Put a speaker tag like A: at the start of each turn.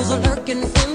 A: was lurking in